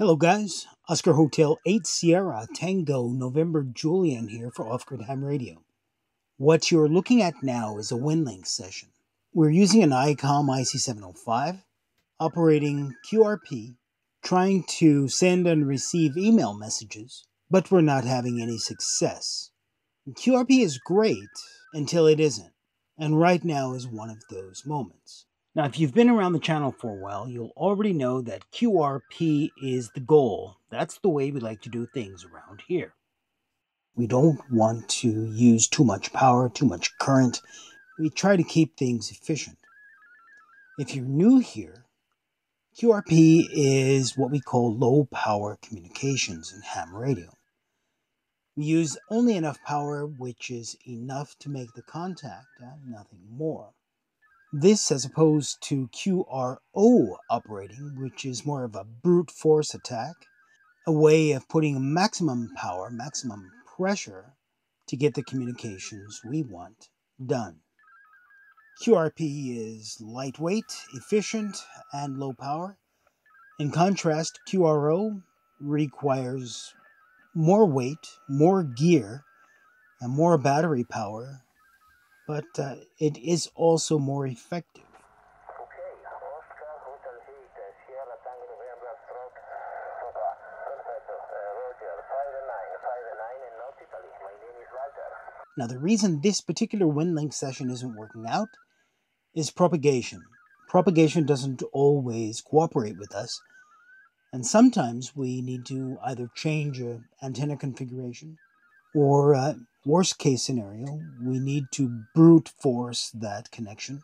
Hello, guys. Oscar Hotel 8 Sierra Tango November Julian here for Off Grid Ham Radio. What you're looking at now is a WinLink session. We're using an ICOM IC705, operating QRP, trying to send and receive email messages, but we're not having any success. QRP is great until it isn't, and right now is one of those moments. Now, if you've been around the channel for a while, you'll already know that QRP is the goal. That's the way we like to do things around here. We don't want to use too much power, too much current. We try to keep things efficient. If you're new here, QRP is what we call low power communications in ham radio. We use only enough power, which is enough to make the contact and nothing more. This as opposed to QRO operating, which is more of a brute force attack, a way of putting maximum power, maximum pressure to get the communications we want done. QRP is lightweight, efficient, and low power. In contrast, QRO requires more weight, more gear, and more battery power but uh, it is also more effective. Now, the reason this particular WinLink session isn't working out is propagation. Propagation doesn't always cooperate with us, and sometimes we need to either change an antenna configuration or uh, Worst case scenario, we need to brute force that connection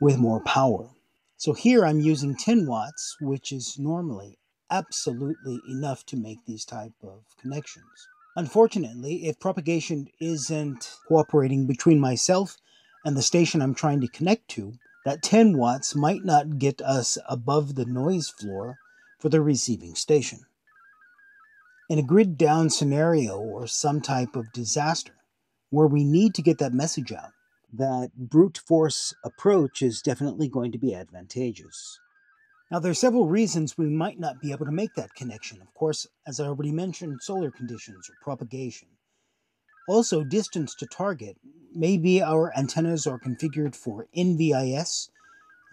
with more power. So here I'm using 10 watts, which is normally absolutely enough to make these type of connections. Unfortunately, if propagation isn't cooperating between myself and the station I'm trying to connect to, that 10 watts might not get us above the noise floor for the receiving station. In a grid down scenario or some type of disaster, where we need to get that message out, that brute force approach is definitely going to be advantageous. Now, there are several reasons we might not be able to make that connection. Of course, as I already mentioned, solar conditions or propagation. Also, distance to target. Maybe our antennas are configured for NVIS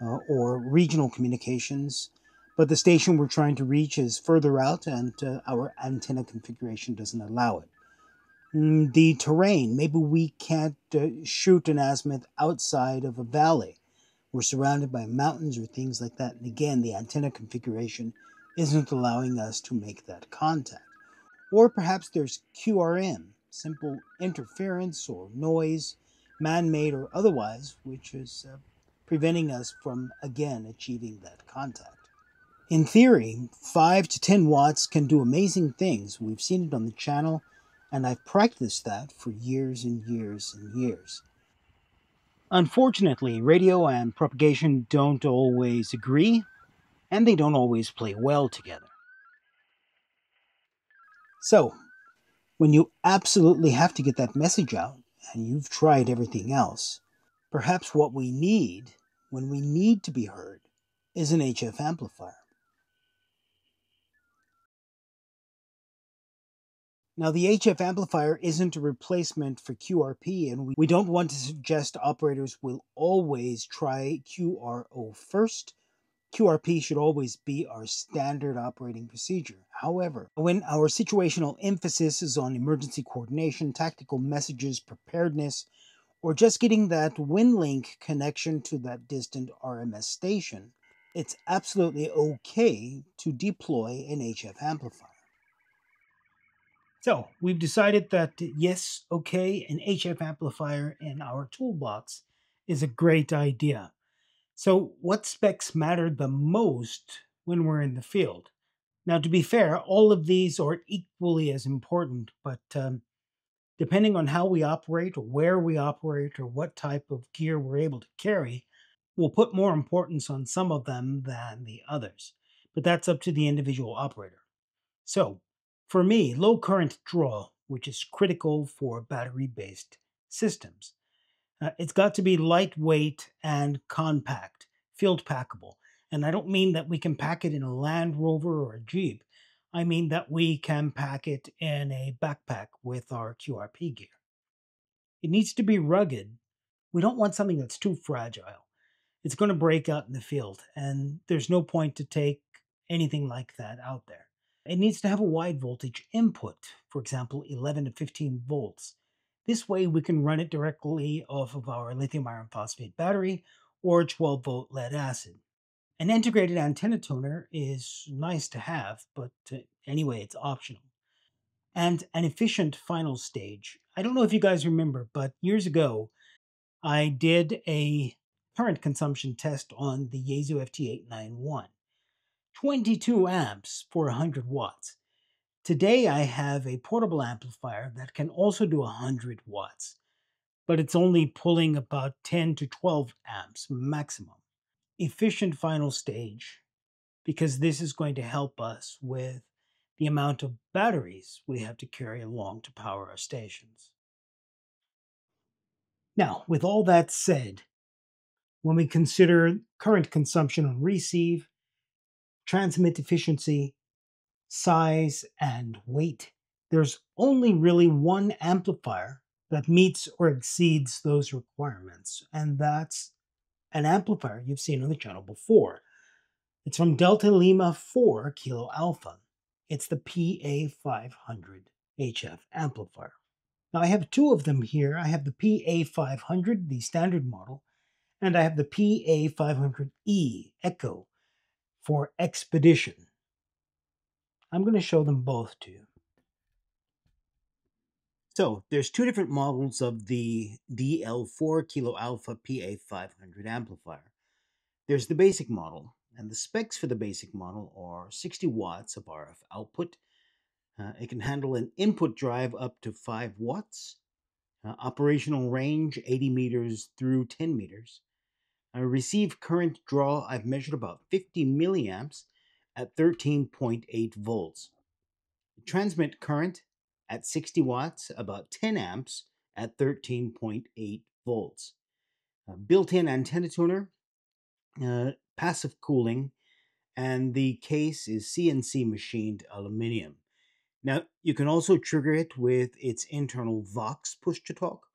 uh, or regional communications, but the station we're trying to reach is further out and uh, our antenna configuration doesn't allow it. Mm, the terrain. Maybe we can't uh, shoot an azimuth outside of a valley. We're surrounded by mountains or things like that. And again, the antenna configuration isn't allowing us to make that contact. Or perhaps there's QRM, simple interference or noise, man made or otherwise, which is uh, preventing us from again achieving that contact. In theory, 5 to 10 watts can do amazing things. We've seen it on the channel and I've practiced that for years and years and years. Unfortunately, radio and propagation don't always agree, and they don't always play well together. So, when you absolutely have to get that message out, and you've tried everything else, perhaps what we need, when we need to be heard, is an HF amplifier. Now, the HF amplifier isn't a replacement for QRP, and we don't want to suggest operators will always try QRO first. QRP should always be our standard operating procedure. However, when our situational emphasis is on emergency coordination, tactical messages, preparedness, or just getting that WinLink connection to that distant RMS station, it's absolutely okay to deploy an HF amplifier. So we've decided that yes, okay, an HF amplifier in our toolbox is a great idea. So what specs matter the most when we're in the field? Now, to be fair, all of these are equally as important, but um, depending on how we operate or where we operate or what type of gear we're able to carry, we'll put more importance on some of them than the others. But that's up to the individual operator. So, for me, low current draw, which is critical for battery based systems, uh, it's got to be lightweight and compact, field packable. And I don't mean that we can pack it in a Land Rover or a Jeep. I mean that we can pack it in a backpack with our QRP gear. It needs to be rugged. We don't want something that's too fragile. It's going to break out in the field, and there's no point to take anything like that out there. It needs to have a wide voltage input, for example, 11 to 15 volts. This way we can run it directly off of our lithium iron phosphate battery or 12 volt lead acid. An integrated antenna tuner is nice to have, but uh, anyway, it's optional. And an efficient final stage. I don't know if you guys remember, but years ago, I did a current consumption test on the Yaesu FT891. 22 amps for 100 watts. Today I have a portable amplifier that can also do 100 watts, but it's only pulling about 10 to 12 amps maximum. Efficient final stage, because this is going to help us with the amount of batteries we have to carry along to power our stations. Now, with all that said, when we consider current consumption on receive, transmit efficiency, size, and weight. There's only really one amplifier that meets or exceeds those requirements, and that's an amplifier you've seen on the channel before. It's from Delta Lima 4 Kilo Alpha. It's the PA500 HF amplifier. Now I have two of them here. I have the PA500, the standard model, and I have the PA500E Echo, for expedition. I'm going to show them both to you. So there's two different models of the DL4 Kilo Alpha PA500 amplifier. There's the basic model, and the specs for the basic model are 60 watts of RF output. Uh, it can handle an input drive up to 5 watts, uh, operational range 80 meters through 10 meters, I receive current draw, I've measured about 50 milliamps at 13.8 volts. Transmit current at 60 watts, about 10 amps at 13.8 volts. built-in antenna tuner, uh, passive cooling, and the case is CNC machined aluminium. Now, you can also trigger it with its internal Vox push to talk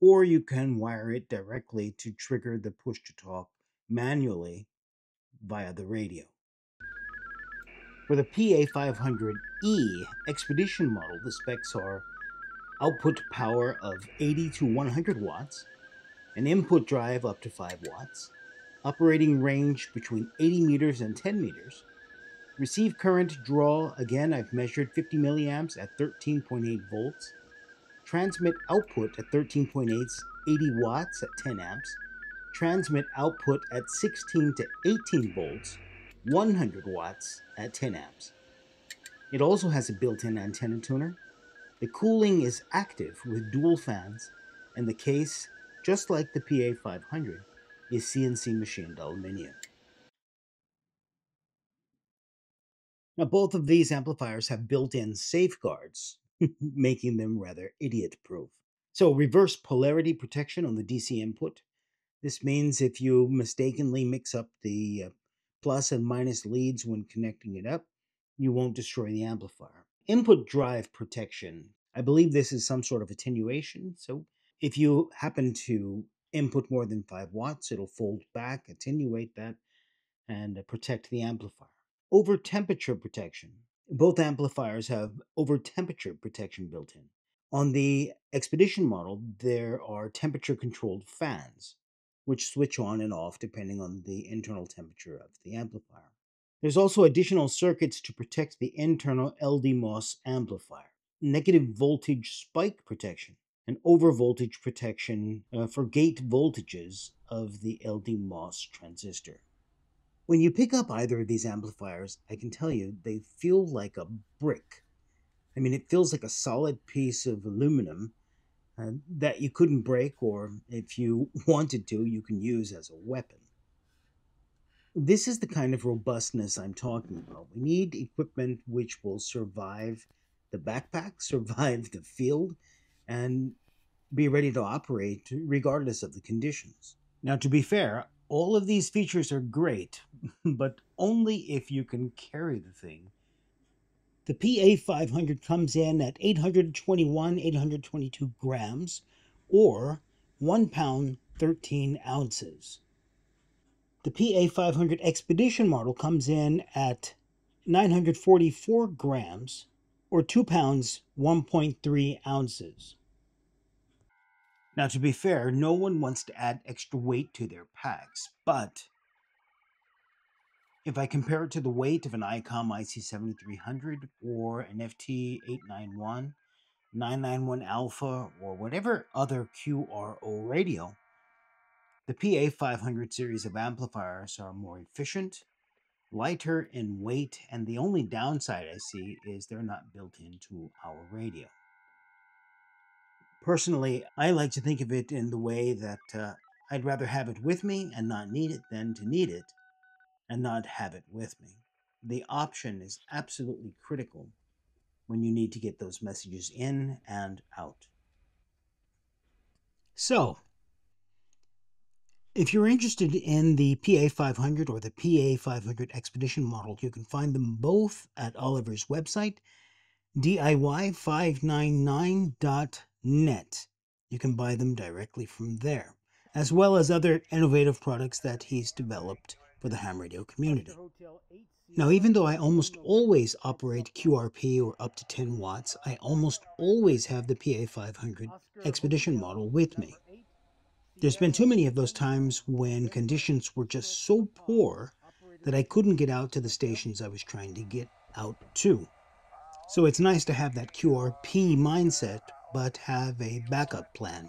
or you can wire it directly to trigger the push to talk manually via the radio. For the PA500E Expedition model, the specs are output power of 80 to 100 watts, an input drive up to 5 watts, operating range between 80 meters and 10 meters, receive current draw, again I've measured 50 milliamps at 13.8 volts, transmit output at 13.8, 80 watts at 10 amps, transmit output at 16 to 18 volts, 100 watts at 10 amps. It also has a built-in antenna tuner. The cooling is active with dual fans, and the case, just like the PA500, is CNC machined aluminium. Now, both of these amplifiers have built-in safeguards making them rather idiot proof. So, reverse polarity protection on the DC input. This means if you mistakenly mix up the uh, plus and minus leads when connecting it up, you won't destroy the amplifier. Input drive protection. I believe this is some sort of attenuation. So, if you happen to input more than 5 watts, it'll fold back, attenuate that, and uh, protect the amplifier. Over temperature protection. Both amplifiers have over temperature protection built in. On the Expedition model, there are temperature controlled fans, which switch on and off depending on the internal temperature of the amplifier. There's also additional circuits to protect the internal LDMOS amplifier, negative voltage spike protection, and overvoltage protection uh, for gate voltages of the LDMOS transistor. When you pick up either of these amplifiers, I can tell you they feel like a brick. I mean, it feels like a solid piece of aluminum uh, that you couldn't break, or if you wanted to, you can use as a weapon. This is the kind of robustness I'm talking about. We need equipment which will survive the backpack, survive the field, and be ready to operate regardless of the conditions. Now, to be fair, all of these features are great, but only if you can carry the thing. The PA500 comes in at 821, 822 grams, or 1 pound 13 ounces. The PA500 Expedition model comes in at 944 grams, or 2 pounds 1.3 ounces. Now, to be fair, no one wants to add extra weight to their packs, but if I compare it to the weight of an ICOM IC7300 or an FT891, 991 Alpha, or whatever other QRO radio, the PA500 series of amplifiers are more efficient, lighter in weight, and the only downside I see is they're not built into our radio. Personally, I like to think of it in the way that uh, I'd rather have it with me and not need it than to need it and not have it with me. The option is absolutely critical when you need to get those messages in and out. So, if you're interested in the PA500 or the PA500 Expedition model, you can find them both at Oliver's website, DIY599.net. You can buy them directly from there, as well as other innovative products that he's developed for the ham radio community. Now, even though I almost always operate QRP or up to 10 watts, I almost always have the PA500 Expedition model with me. There's been too many of those times when conditions were just so poor that I couldn't get out to the stations I was trying to get out to. So it's nice to have that QRP mindset, but have a backup plan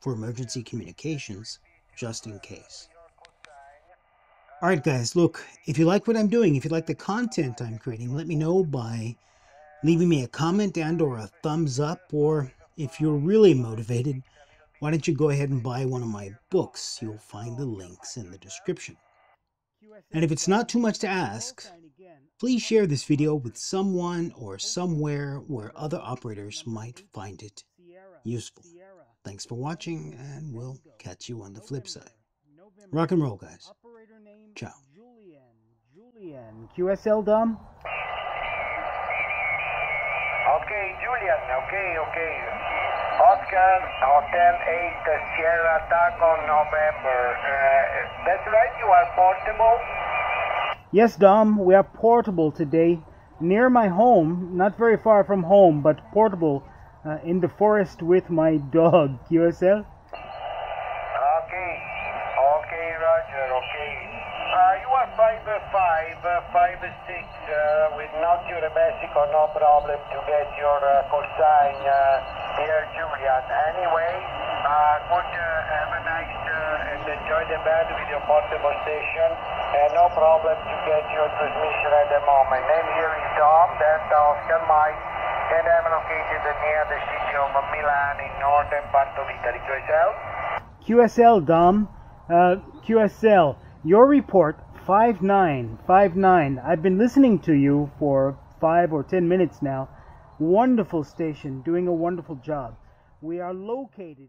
for emergency communications just in case. All right, guys, look, if you like what I'm doing, if you like the content I'm creating, let me know by leaving me a comment and or a thumbs up, or if you're really motivated, why don't you go ahead and buy one of my books? You'll find the links in the description. And if it's not too much to ask, please share this video with someone or somewhere where other operators might find it useful. Thanks for watching, and we'll catch you on the flip side. Rock and roll, guys. Ciao. Julian, Julian, QSL Dom? Okay, Julian, okay, okay. Oscar Hotel 8 Sierra Taco November. Uh, that's right, you are portable? Yes, Dom, we are portable today. Near my home, not very far from home, but portable uh, in the forest with my dog, QSL. Okay, okay, Roger, okay. Uh, you are 5 5, 5 6 uh, with not your Mexico, no problem to get your uh, call sign. Uh, Dear Julian, anyway, uh, good, enjoy the band with your portable station. And no problem to get your transmission at the moment. Name here is Dom, that's Oscar Mike, and I'm located near the city of Milan in northern part of Italy. QSL? QSL, Dom. Uh, QSL, your report 5959. I've been listening to you for five or ten minutes now. Wonderful station, doing a wonderful job. We are located